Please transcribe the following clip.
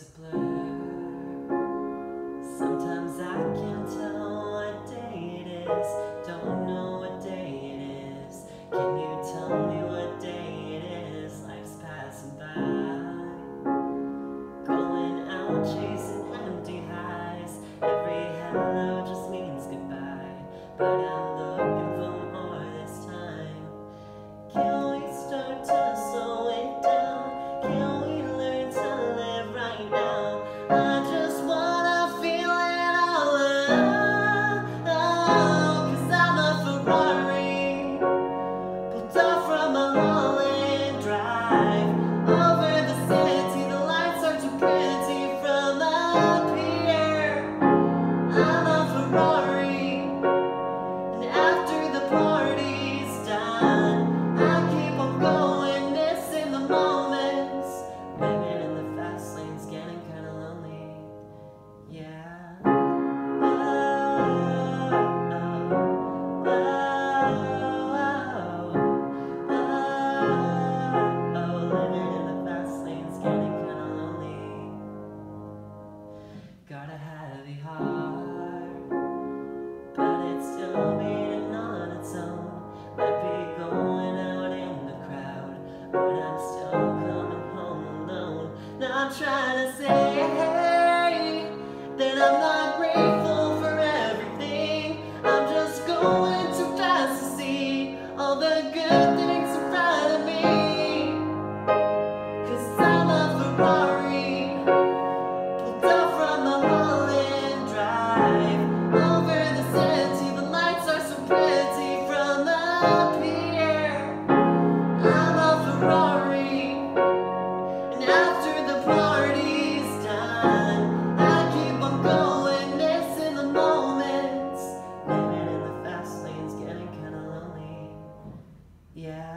a blur. Sometimes I can't tell what day it is. Don't know trying to say that I'm not grateful. Yeah.